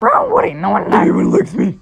Brown Woody, no one likes Everyone likes me.